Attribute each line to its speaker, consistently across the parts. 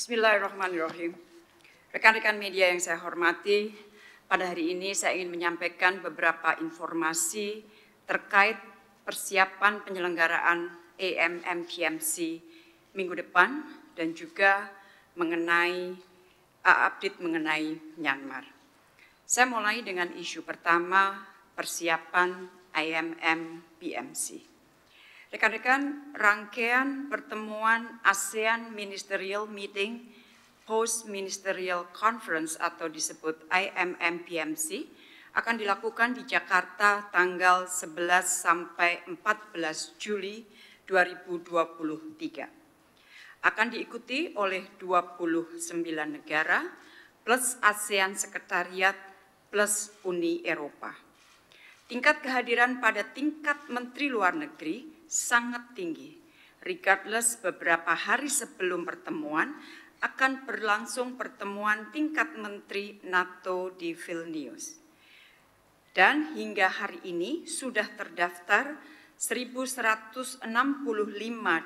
Speaker 1: Bismillahirrahmanirrahim. Rekan-rekan media yang saya hormati, pada hari ini saya ingin menyampaikan beberapa informasi terkait persiapan penyelenggaraan AMMPMC minggu depan dan juga mengenai uh, update mengenai Myanmar. Saya mulai dengan isu pertama, persiapan IMM PMC. Rekan-rekan, rangkaian pertemuan ASEAN Ministerial Meeting Post Ministerial Conference atau disebut IMM-PMC akan dilakukan di Jakarta tanggal 11 sampai 14 Juli 2023. Akan diikuti oleh 29 negara plus ASEAN Sekretariat plus Uni Eropa. Tingkat kehadiran pada tingkat Menteri Luar Negeri sangat tinggi. Regardless beberapa hari sebelum pertemuan, akan berlangsung pertemuan tingkat menteri NATO di Vilnius. Dan hingga hari ini sudah terdaftar 1165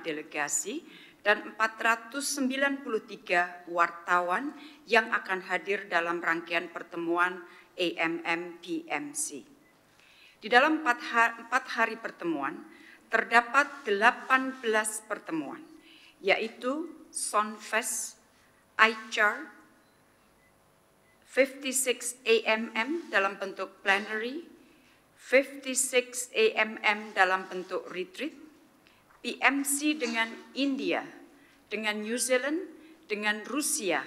Speaker 1: delegasi dan 493 wartawan yang akan hadir dalam rangkaian pertemuan AMM PMC. Di dalam empat hari pertemuan, terdapat 18 pertemuan, yaitu Sonfest, iChar 56 AMM dalam bentuk plenary, 56 AMM dalam bentuk retreat, PMC dengan India, dengan New Zealand, dengan Rusia,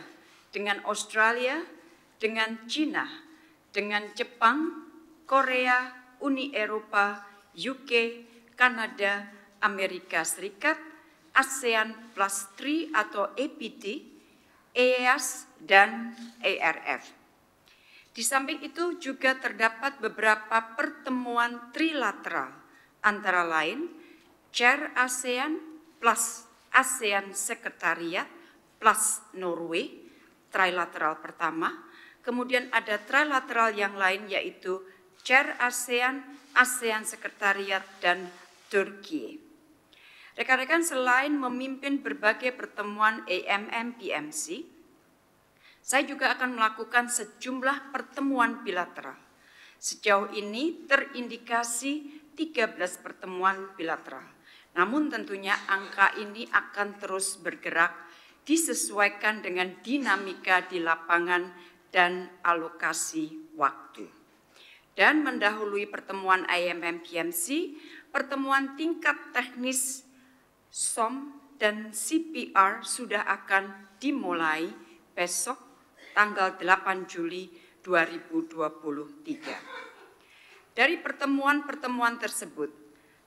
Speaker 1: dengan Australia, dengan China, dengan Jepang, Korea, Uni Eropa, UK, Kanada, Amerika Serikat, ASEAN Plus 3 atau APT, EAS, dan ARF. Di samping itu juga terdapat beberapa pertemuan trilateral, antara lain Chair ASEAN plus ASEAN Sekretariat plus Norway, trilateral pertama, kemudian ada trilateral yang lain yaitu Chair ASEAN, ASEAN Sekretariat, dan Turki. Rekan-rekan selain memimpin berbagai pertemuan AMM PMC, saya juga akan melakukan sejumlah pertemuan bilateral. Sejauh ini terindikasi 13 pertemuan bilateral. Namun tentunya angka ini akan terus bergerak disesuaikan dengan dinamika di lapangan dan alokasi waktu. Dan mendahului pertemuan IMM PMC, pertemuan tingkat teknis SOM dan CPR sudah akan dimulai besok tanggal 8 Juli 2023. Dari pertemuan-pertemuan tersebut,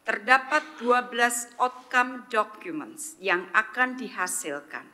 Speaker 1: terdapat 12 outcome documents yang akan dihasilkan.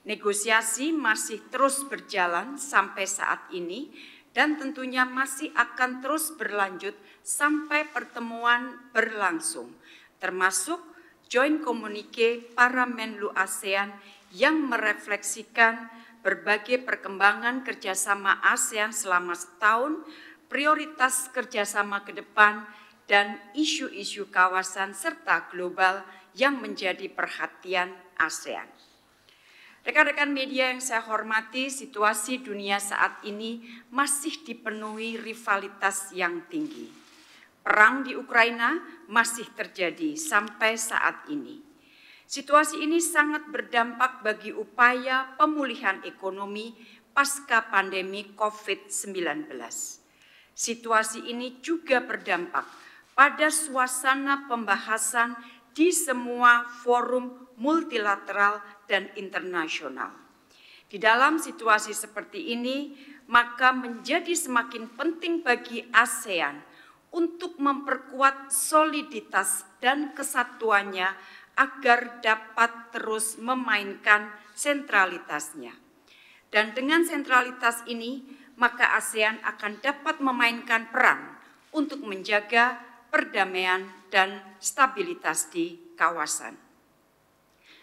Speaker 1: Negosiasi masih terus berjalan sampai saat ini dan tentunya masih akan terus berlanjut sampai pertemuan berlangsung, termasuk joint communique para Menlu ASEAN yang merefleksikan berbagai perkembangan kerjasama ASEAN selama setahun, prioritas kerjasama ke depan, dan isu-isu kawasan serta global yang menjadi perhatian ASEAN. Rekan-rekan media yang saya hormati, situasi dunia saat ini masih dipenuhi rivalitas yang tinggi Perang di Ukraina masih terjadi sampai saat ini. Situasi ini sangat berdampak bagi upaya pemulihan ekonomi pasca pandemi COVID-19. Situasi ini juga berdampak pada suasana pembahasan di semua forum multilateral dan internasional. Di dalam situasi seperti ini, maka menjadi semakin penting bagi ASEAN untuk memperkuat soliditas dan kesatuannya agar dapat terus memainkan sentralitasnya. Dan dengan sentralitas ini, maka ASEAN akan dapat memainkan peran untuk menjaga perdamaian dan stabilitas di kawasan.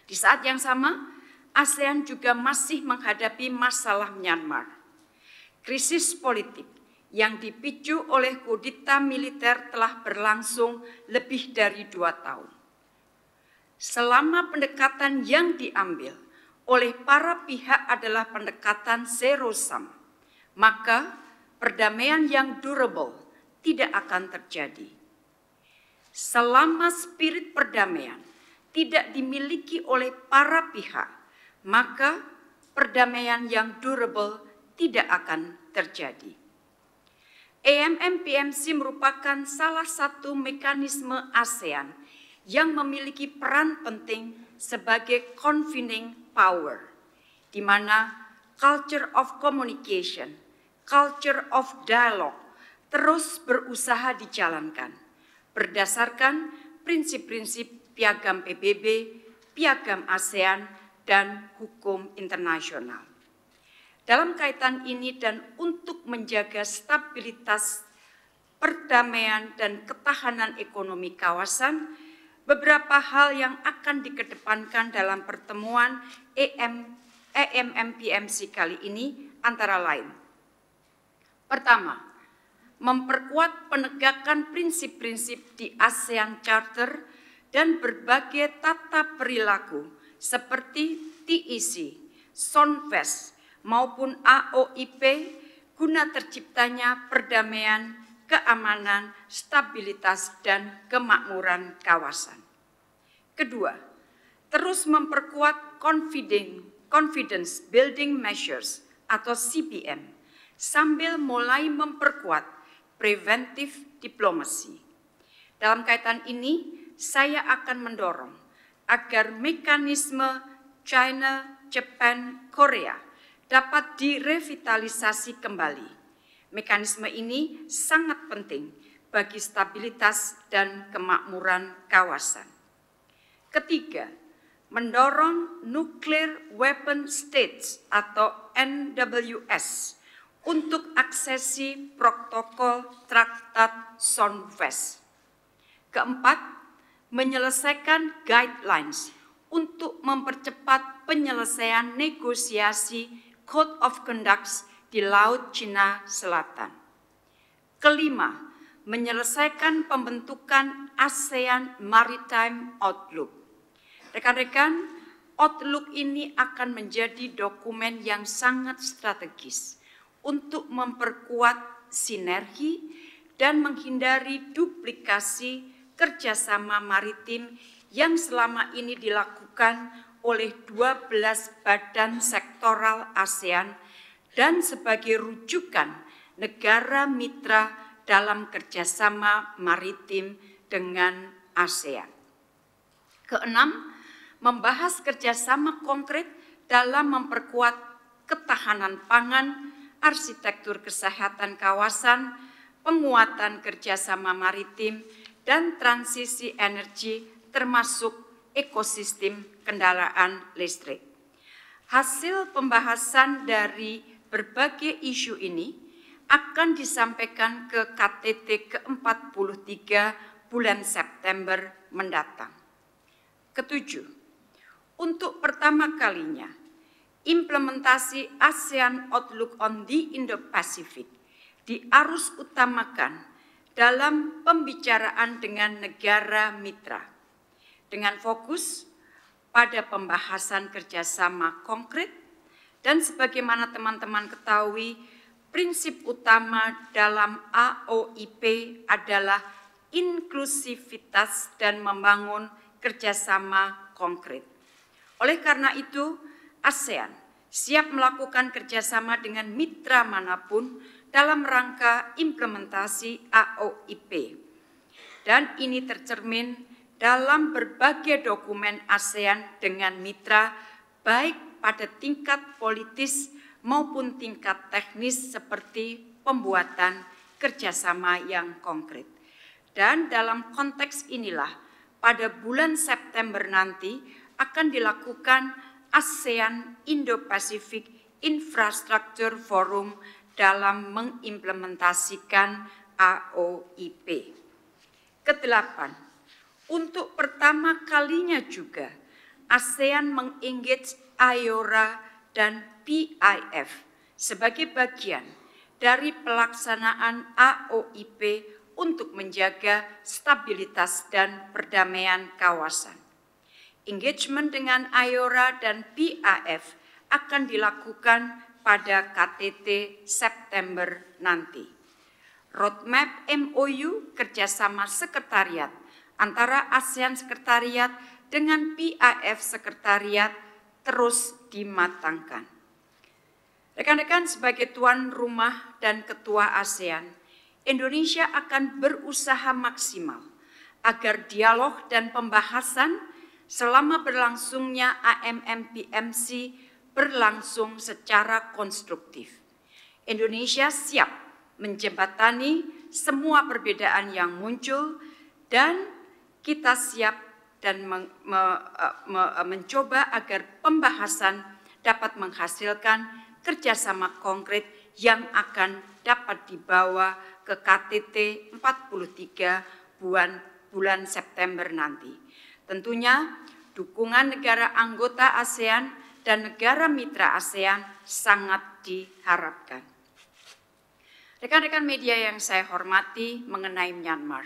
Speaker 1: Di saat yang sama, ASEAN juga masih menghadapi masalah Myanmar. Krisis politik yang dipicu oleh kudita militer telah berlangsung lebih dari dua tahun. Selama pendekatan yang diambil oleh para pihak adalah pendekatan zero sum, maka perdamaian yang durable tidak akan terjadi. Selama spirit perdamaian tidak dimiliki oleh para pihak, maka perdamaian yang durable tidak akan terjadi. EMM-PMC merupakan salah satu mekanisme ASEAN yang memiliki peran penting sebagai convening power, di mana culture of communication, culture of dialogue terus berusaha dijalankan berdasarkan prinsip-prinsip piagam PBB, piagam ASEAN, dan hukum internasional. Dalam kaitan ini dan untuk menjaga stabilitas perdamaian dan ketahanan ekonomi kawasan, beberapa hal yang akan dikedepankan dalam pertemuan EM, EMMPMC kali ini antara lain. Pertama, memperkuat penegakan prinsip-prinsip di ASEAN Charter dan berbagai tata perilaku seperti TEC, SONFES, maupun AOIP guna terciptanya perdamaian, keamanan, stabilitas, dan kemakmuran kawasan. Kedua, terus memperkuat confidence building measures atau CBM sambil mulai memperkuat preventive diplomacy. Dalam kaitan ini, saya akan mendorong agar mekanisme China, Japan, Korea dapat direvitalisasi kembali. Mekanisme ini sangat penting bagi stabilitas dan kemakmuran kawasan. Ketiga, mendorong Nuclear Weapon States atau NWS untuk aksesi protokol Traktat Sonfes. Keempat, menyelesaikan guidelines untuk mempercepat penyelesaian negosiasi Code of Conduct di Laut Cina Selatan. Kelima, menyelesaikan pembentukan ASEAN Maritime Outlook. Rekan-rekan, Outlook ini akan menjadi dokumen yang sangat strategis untuk memperkuat sinergi dan menghindari duplikasi kerjasama maritim yang selama ini dilakukan oleh 12 badan sektoral ASEAN dan sebagai rujukan negara mitra dalam kerjasama maritim dengan ASEAN. Keenam, membahas kerjasama konkret dalam memperkuat ketahanan pangan, arsitektur kesehatan kawasan, penguatan kerjasama maritim, dan transisi energi termasuk ekosistem kendaraan listrik. Hasil pembahasan dari berbagai isu ini akan disampaikan ke KTT ke-43 bulan September mendatang. Ketujuh, untuk pertama kalinya, implementasi ASEAN Outlook on the Indo-Pacific diarus utamakan dalam pembicaraan dengan negara mitra dengan fokus pada pembahasan kerjasama konkret dan sebagaimana teman-teman ketahui, prinsip utama dalam AOIP adalah inklusivitas dan membangun kerjasama konkret. Oleh karena itu, ASEAN siap melakukan kerjasama dengan mitra mana pun dalam rangka implementasi AOIP. Dan ini tercermin dalam berbagai dokumen ASEAN dengan mitra baik pada tingkat politis maupun tingkat teknis seperti pembuatan kerjasama yang konkret. Dan dalam konteks inilah pada bulan September nanti akan dilakukan ASEAN Indo-Pacific Infrastructure Forum dalam mengimplementasikan AOIP. Kedelapan, untuk pertama kalinya juga, ASEAN mengengage IORA dan PIF sebagai bagian dari pelaksanaan AOIP untuk menjaga stabilitas dan perdamaian kawasan. Engagement dengan IORA dan PAF akan dilakukan pada KTT September nanti. Roadmap MOU kerjasama sekretariat antara ASEAN Sekretariat dengan PAF Sekretariat terus dimatangkan. Rekan-rekan sebagai tuan rumah dan ketua ASEAN, Indonesia akan berusaha maksimal agar dialog dan pembahasan selama berlangsungnya AMM-PMC berlangsung secara konstruktif. Indonesia siap menjembatani semua perbedaan yang muncul dan kita siap dan me, me, me, mencoba agar pembahasan dapat menghasilkan kerjasama konkret yang akan dapat dibawa ke KTT 43 bulan, bulan September nanti. Tentunya dukungan negara anggota ASEAN dan negara mitra ASEAN sangat diharapkan. Rekan-rekan media yang saya hormati mengenai Myanmar.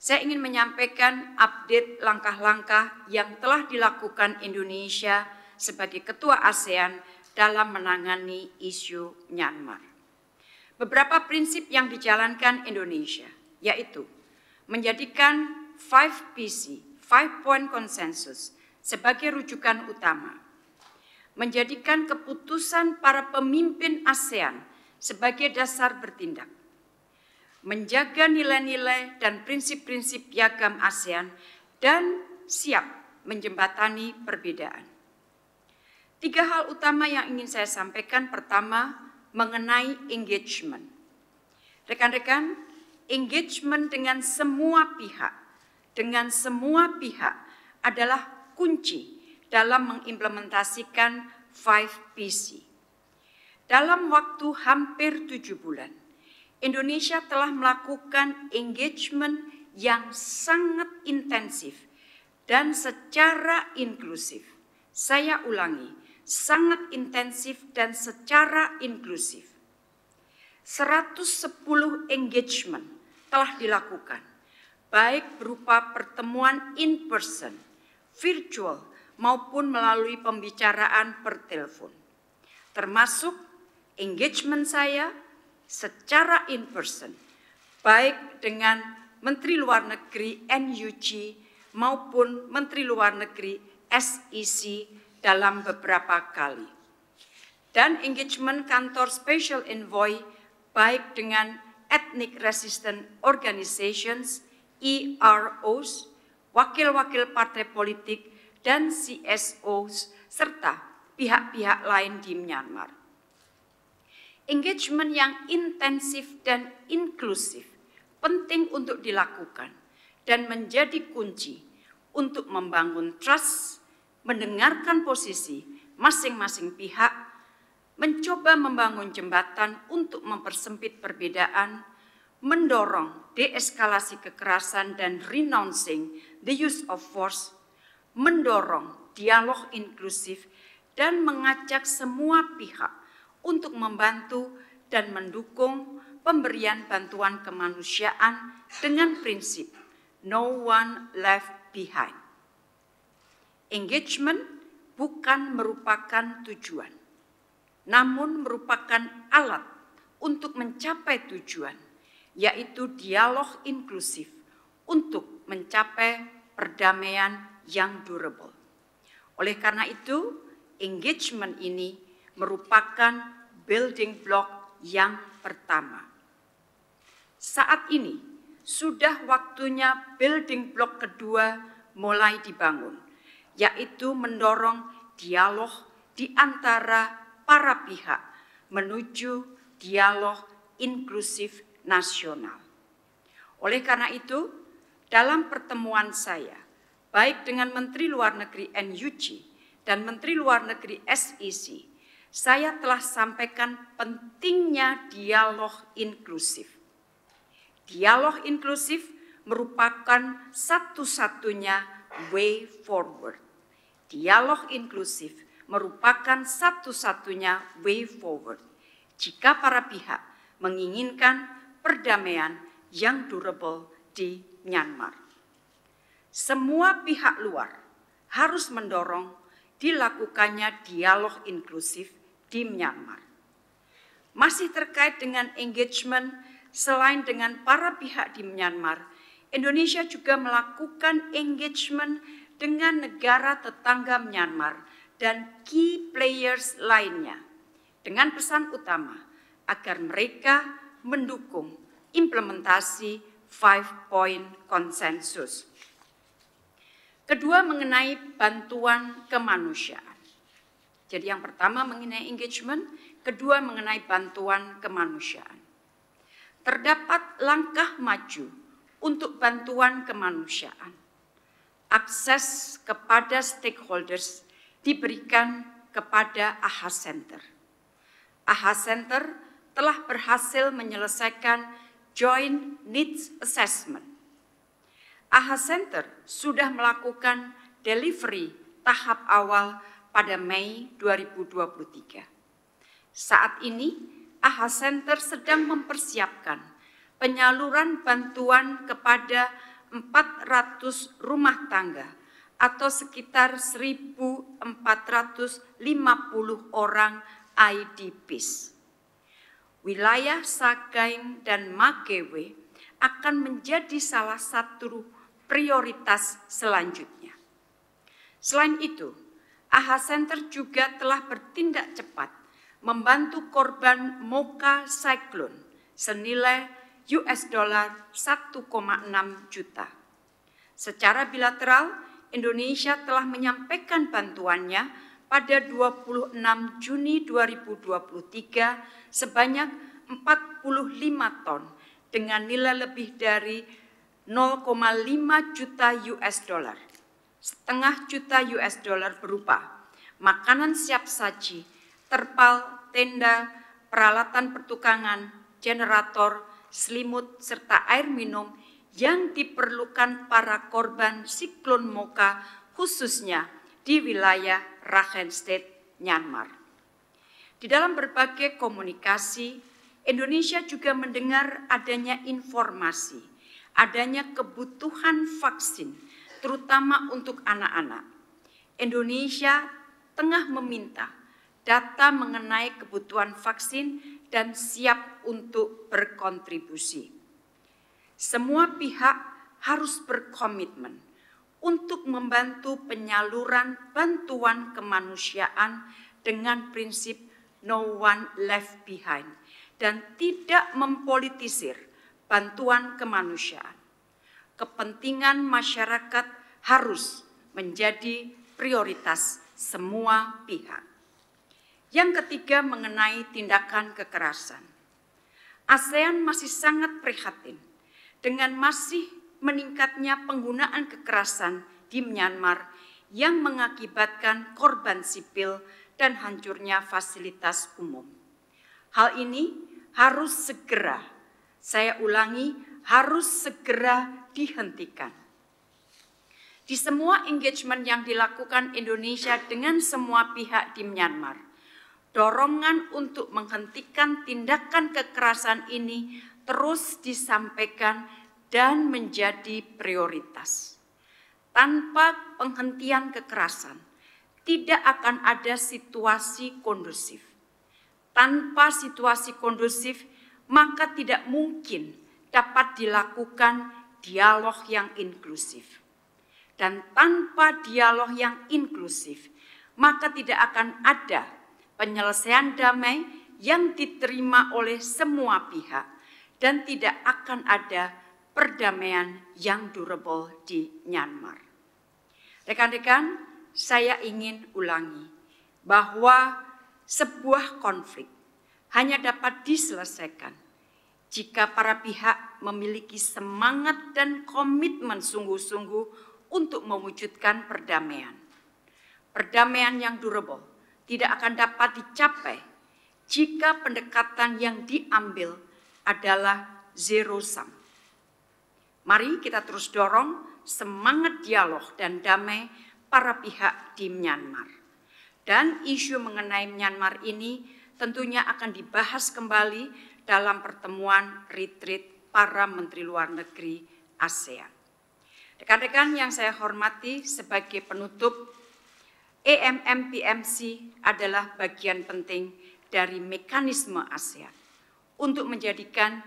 Speaker 1: Saya ingin menyampaikan update langkah-langkah yang telah dilakukan Indonesia sebagai ketua ASEAN dalam menangani isu Myanmar. Beberapa prinsip yang dijalankan Indonesia, yaitu menjadikan 5PC, 5 Point Consensus, sebagai rujukan utama, menjadikan keputusan para pemimpin ASEAN sebagai dasar bertindak, menjaga nilai-nilai dan prinsip-prinsip piagam ASEAN, dan siap menjembatani perbedaan. Tiga hal utama yang ingin saya sampaikan. Pertama, mengenai engagement. Rekan-rekan, engagement dengan semua pihak, dengan semua pihak adalah kunci dalam mengimplementasikan 5PC. Dalam waktu hampir tujuh bulan, Indonesia telah melakukan engagement yang sangat intensif dan secara inklusif. Saya ulangi, sangat intensif dan secara inklusif. 110 engagement telah dilakukan, baik berupa pertemuan in person, virtual, maupun melalui pembicaraan per telepon. Termasuk engagement saya secara in person, baik dengan Menteri Luar Negeri NUG maupun Menteri Luar Negeri SEC dalam beberapa kali. Dan engagement kantor Special Envoy baik dengan Ethnic Resistant Organizations, EROs, wakil-wakil partai politik, dan CSOs, serta pihak-pihak lain di Myanmar. Engagement yang intensif dan inklusif penting untuk dilakukan dan menjadi kunci untuk membangun trust, mendengarkan posisi masing-masing pihak, mencoba membangun jembatan untuk mempersempit perbedaan, mendorong deeskalasi kekerasan dan renouncing the use of force, mendorong dialog inklusif, dan mengajak semua pihak untuk membantu dan mendukung pemberian bantuan kemanusiaan dengan prinsip no one left behind. Engagement bukan merupakan tujuan, namun merupakan alat untuk mencapai tujuan, yaitu dialog inklusif untuk mencapai perdamaian yang durable. Oleh karena itu, engagement ini merupakan building block yang pertama. Saat ini sudah waktunya building block kedua mulai dibangun, yaitu mendorong dialog di antara para pihak menuju dialog inklusif nasional. Oleh karena itu, dalam pertemuan saya, baik dengan Menteri Luar Negeri NUG dan Menteri Luar Negeri SEC, saya telah sampaikan pentingnya dialog inklusif. Dialog inklusif merupakan satu-satunya way forward. Dialog inklusif merupakan satu-satunya way forward jika para pihak menginginkan perdamaian yang durable di Myanmar. Semua pihak luar harus mendorong dilakukannya dialog inklusif di Myanmar. Masih terkait dengan engagement selain dengan para pihak di Myanmar, Indonesia juga melakukan engagement dengan negara tetangga Myanmar dan key players lainnya dengan pesan utama agar mereka mendukung implementasi five point konsensus. Kedua mengenai bantuan kemanusiaan. Jadi yang pertama mengenai engagement, kedua mengenai bantuan kemanusiaan. Terdapat langkah maju untuk bantuan kemanusiaan. Akses kepada stakeholders diberikan kepada AHA Center. AHA Center telah berhasil menyelesaikan Joint Needs Assessment. AHA Center sudah melakukan delivery tahap awal pada Mei 2023. Saat ini, AHA Center sedang mempersiapkan penyaluran bantuan kepada 400 rumah tangga atau sekitar 1.450 orang IDPs. Wilayah Sagaing dan Makewe akan menjadi salah satu prioritas selanjutnya. Selain itu, AHA Center juga telah bertindak cepat membantu korban Moka Cyclone senilai US dollar 1,6 juta. Secara bilateral, Indonesia telah menyampaikan bantuannya pada 26 Juni 2023 sebanyak 45 ton dengan nilai lebih dari 0,5 juta US dollar setengah juta US dollar berupa makanan siap saji, terpal, tenda, peralatan pertukangan, generator, selimut, serta air minum yang diperlukan para korban siklon Moka khususnya di wilayah Rakhine State, Myanmar. Di dalam berbagai komunikasi, Indonesia juga mendengar adanya informasi, adanya kebutuhan vaksin terutama untuk anak-anak. Indonesia tengah meminta data mengenai kebutuhan vaksin dan siap untuk berkontribusi. Semua pihak harus berkomitmen untuk membantu penyaluran bantuan kemanusiaan dengan prinsip no one left behind dan tidak mempolitisir bantuan kemanusiaan kepentingan masyarakat harus menjadi prioritas semua pihak. Yang ketiga mengenai tindakan kekerasan. ASEAN masih sangat prihatin dengan masih meningkatnya penggunaan kekerasan di Myanmar yang mengakibatkan korban sipil dan hancurnya fasilitas umum. Hal ini harus segera, saya ulangi, harus segera dihentikan. Di semua engagement yang dilakukan Indonesia dengan semua pihak di Myanmar, dorongan untuk menghentikan tindakan kekerasan ini terus disampaikan dan menjadi prioritas. Tanpa penghentian kekerasan, tidak akan ada situasi kondusif. Tanpa situasi kondusif, maka tidak mungkin dapat dilakukan dialog yang inklusif. Dan tanpa dialog yang inklusif, maka tidak akan ada penyelesaian damai yang diterima oleh semua pihak dan tidak akan ada perdamaian yang durable di Myanmar. Rekan-rekan, saya ingin ulangi bahwa sebuah konflik hanya dapat diselesaikan jika para pihak memiliki semangat dan komitmen sungguh-sungguh untuk mewujudkan perdamaian. Perdamaian yang durable tidak akan dapat dicapai jika pendekatan yang diambil adalah zero sum. Mari kita terus dorong semangat dialog dan damai para pihak di Myanmar. Dan isu mengenai Myanmar ini tentunya akan dibahas kembali dalam pertemuan retreat para menteri luar negeri ASEAN. Rekan-rekan yang saya hormati sebagai penutup, EMMPMC adalah bagian penting dari mekanisme ASEAN untuk menjadikan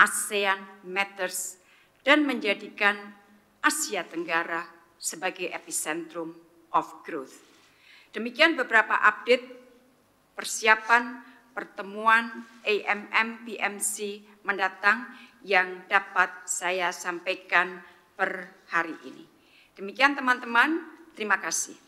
Speaker 1: ASEAN Matters dan menjadikan Asia Tenggara sebagai epicentrum of growth. Demikian beberapa update persiapan pertemuan AMM PMC mendatang yang dapat saya sampaikan per hari ini. Demikian teman-teman, terima kasih.